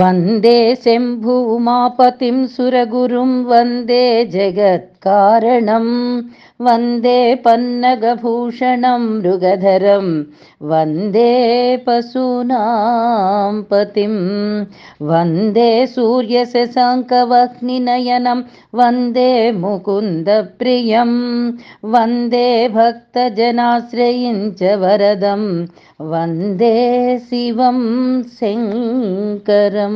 वन्दे शम्भुमापतिं सुरगुरुं वन्दे जगत् వందే జగత్కారణం వందే పన్నగభూషణం మృగధరం వందే పశూనాం పతిం వందే సూర్యశశాంకవహ్నినయనం వందే ముకుందప్రియం వందే భక్తజనాశ్రయించ వరదం వందే శివం శంకరం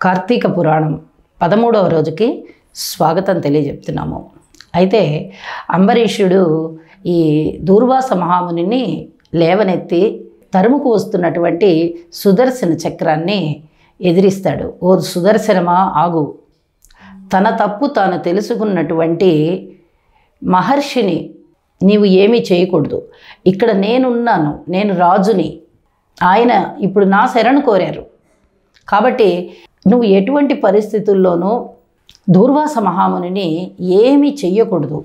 కార్తీక పురాణం పదమూడవ రోజుకి స్వాగతం తెలియజెప్తున్నాము. అయితే అంబరీషుడు ఈ దూర్వాస మహామునిని లేవనెత్తి తరుముకు వస్తున్నటువంటి సుదర్శన చక్రాన్ని ఎదిరిస్తాడు. ఓ సుదర్శనమా? ఆగు. తన తప్పు తాను తెలుసుకున్నటువంటి మహర్షిని నీవు ఏమీ చేయకూడదు. ఇక్కడ నేనున్నాను నేను రాజుని. ఆయన ఇప్పుడు నా శరణు కోరారు. కాబట్టి నువ్వు ఎటువంటి పరిస్థితుల్లోనూ దూర్వాస మహామునిని ఏమీ చెయ్యకూడదు.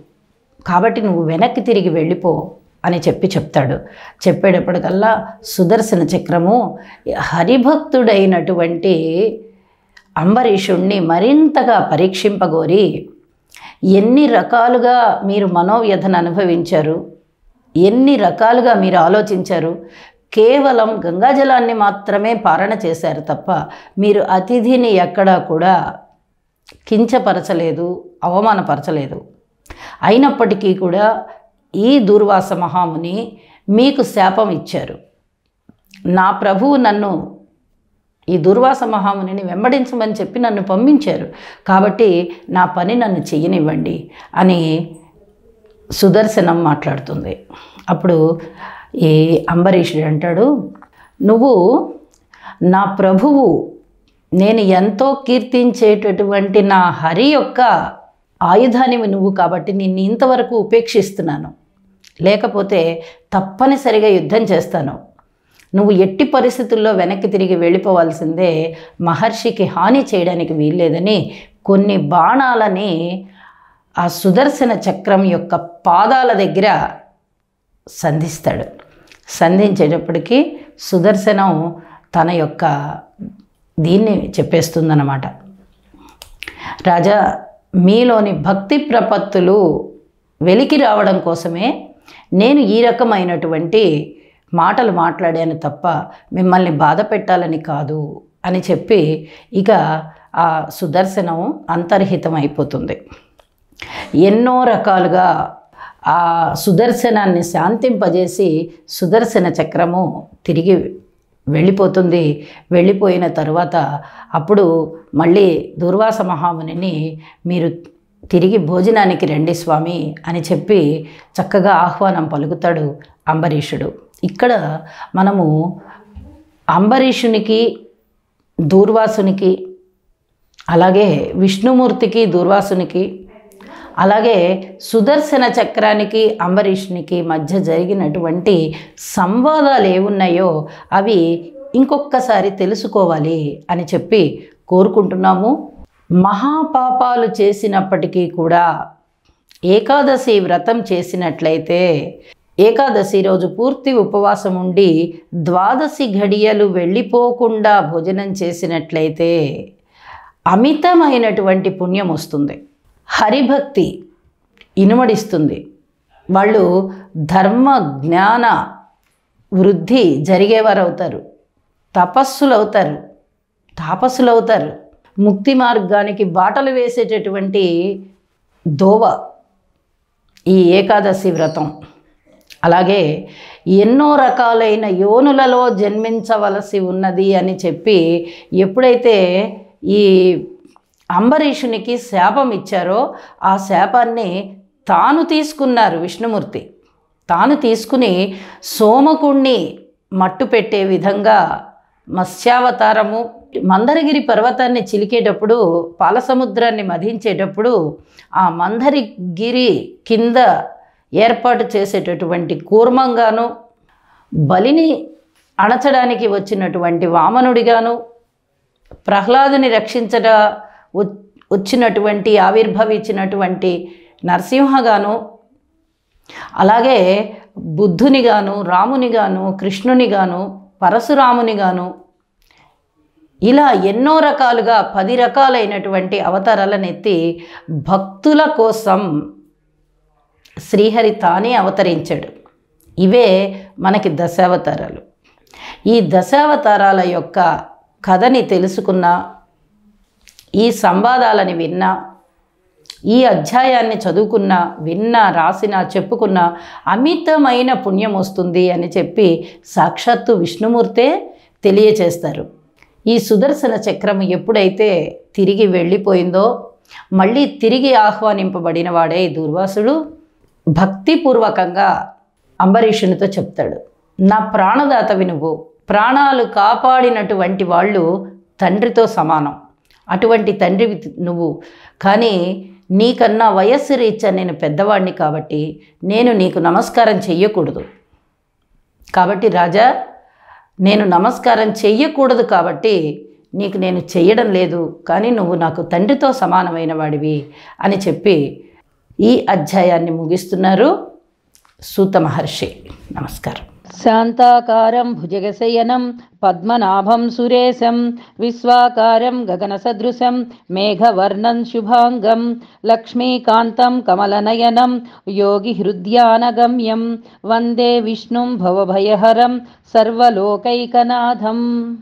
కాబట్టి నువ్వు వెనక్కి తిరిగి వెళ్ళిపో అని చెప్పి చెప్తాడు. చెప్పేటప్పటికల్లా సుదర్శన చక్రము హరిభక్తుడైనటువంటి అంబరీషుణ్ణి మరింతగా పరీక్షింపగోరి ఎన్ని రకాలుగా మీరు మనోవ్యధను అనుభవించారు? ఎన్ని రకాలుగా మీరు ఆలోచించారు? కేవలం గంగాజలాన్ని మాత్రమే పారణ చేశారు తప్ప మీరు అతిథిని ఎక్కడా కూడా కించపరచలేదు అవమానపరచలేదు. అయినప్పటికీ కూడా ఈ దుర్వాస మహాముని మీకు శాపం ఇచ్చారు. నా ప్రభువు నన్ను ఈ దుర్వాస మహామునిని వెంబడించమని చెప్పి నన్ను పంపించారు. కాబట్టి నా పని నన్ను చెయ్యనివ్వండి అని సుదర్శనం మాట్లాడుతుంది. అప్పుడు ఈ అంబరీషుడు అంటాడు నువ్వు నా ప్రభువు నేను ఎంతో కీర్తించేటటువంటి నా హరి యొక్క ఆయుధానివి నువ్వు కాబట్టి నిన్ను ఇంతవరకు ఉపేక్షిస్తున్నాను. లేకపోతే తప్పనిసరిగా యుద్ధం చేస్తాను. నువ్వు ఎట్టి పరిస్థితుల్లో వెనక్కి తిరిగి వెళ్ళిపోవాల్సిందే మహర్షికి హాని చేయడానికి వీల్లేదని కొన్ని బాణాలని ఆ సుదర్శన చక్రం యొక్క పాదాల దగ్గర సంధిస్తాడు. సంధించేటప్పటికీ సుదర్శనం తన యొక్క దీన్ని చెప్పేస్తుందన్నమాట. రాజా మీలోని భక్తి ప్రపత్తులు వెలికి రావడం కోసమే నేను ఈ రకమైనటువంటి మాటలు మాట్లాడాను తప్ప మిమ్మల్ని బాధ పెట్టాలని కాదు అని చెప్పి ఇక ఆ సుదర్శనం అంతర్హితం అయిపోతుంది ఎన్నో రకాలుగా ఆ సుదర్శనాన్ని శాంతింపజేసి సుదర్శన చక్రము తిరిగి వెళ్ళిపోతుంది. వెళ్ళిపోయిన తర్వాత అప్పుడు మళ్ళీ దుర్వాస మహామునిని మీరు తిరిగి భోజనానికి రండి స్వామి అని చెప్పి చక్కగా ఆహ్వానం పలుకుతాడు అంబరీషుడు. ఇక్కడ మనము అంబరీషునికి దూర్వాసునికి అలాగే విష్ణుమూర్తికి దూర్వాసునికి అలాగే సుదర్శన చక్రానికి అంబరీష్నికి మధ్య జరిగినటువంటి సంవాదాలు ఏమున్నాయో అవి ఇంకొకసారి తెలుసుకోవాలి అని చెప్పి కోరుకుంటున్నాము. మహాపాపాలు చేసినప్పటికీ కూడా ఏకాదశి వ్రతం చేసినట్లయితే ఏకాదశి రోజు పూర్తి ఉపవాసం ఉండి ద్వాదశి ఘడియలు వెళ్ళిపోకుండా భోజనం చేసినట్లయితే అమితమైనటువంటి పుణ్యం వస్తుంది. హరిభక్తి ఇనుమడిస్తుంది. వాళ్ళు ధర్మ జ్ఞాన వృద్ధి జరిగేవారు అవుతారు తపస్సులు అవుతారు తాపస్సులు అవుతారు ముక్తి మార్గానికి బాటలు వేసేటటువంటి దోవ ఈ ఏకాదశి వ్రతం. అలాగే ఎన్నో రకాలైన యోనులలో జన్మించవలసి ఉన్నది అని చెప్పి ఎప్పుడైతే ఈ అంబరీషునికి శాపం ఇచ్చారో ఆ శాపాన్ని తాను తీసుకున్నారు విష్ణుమూర్తి. తాను తీసుకుని సోమకుణ్ణి మట్టు పెట్టే విధంగా మత్స్యావతారము మందరగిరి పర్వతాన్ని చిలికేటప్పుడు పాలసముద్రాన్ని మధించేటప్పుడు ఆ మందరగిరి కింద ఏర్పాటు చేసేటటువంటి కూర్మంగాను బలిని అణచడానికి వచ్చినటువంటి వామనుడిగాను ప్రహ్లాదుని రక్షించట వచ్చినటువంటి ఆవిర్భవించినటువంటి నరసింహగాను అలాగే బుద్ధునిగాను రామునిగాను కృష్ణునిగాను పరశురామునిగాను ఇలా ఎన్నో రకాలుగా పది రకాలైనటువంటి అవతారాలనెత్తి భక్తుల కోసం శ్రీహరి తానే అవతరించాడు. ఇవే మనకి దశావతారాలు. ఈ దశావతారాల యొక్క కథని తెలుసుకున్న ఈ సంవాదాలని విన్నా ఈ అధ్యాయాన్ని చదువుకున్న విన్నా రాసిన చెప్పుకున్న అమితమైన పుణ్యం వస్తుంది అని చెప్పి సాక్షాత్తు విష్ణుమూర్తే తెలియచేస్తారు. ఈ సుదర్శన చక్రం ఎప్పుడైతే తిరిగి వెళ్ళిపోయిందో మళ్ళీ తిరిగి ఆహ్వానింపబడిన వాడే దుర్వాసుడు భక్తిపూర్వకంగా అంబరీషునితో చెప్తాడు. నా ప్రాణదాతవి నువ్వు. ప్రాణాలు కాపాడినటువంటి వాళ్ళు తండ్రితో సమానం. అటువంటి తండ్రి నువ్వు. కానీ నీకన్నా వయస్సు రీత్యా నేను పెద్దవాడిని కాబట్టి నేను నీకు నమస్కారం చెయ్యకూడదు. కాబట్టి రాజా నేను నమస్కారం చెయ్యకూడదు కాబట్టి నీకు నేను చెయ్యడం లేదు. కానీ నువ్వు నాకు తండ్రితో సమానమైన వాడివి అని చెప్పి ఈ అధ్యాయాన్ని ముగిస్తున్నారు సూత మహర్షి. నమస్కారం. शान्ताकारं भुजगशयनं पद्मनाभं सुरेशं विश्वाकारं गगनसदृशं मेघवर्णं शुभाङ्गं लक्ष्मीकान्तं कमलनयनं योगिहृद्यानगम्यं वन्दे विष्णुं भवभयहरं सर्वलोकैकनाथम्।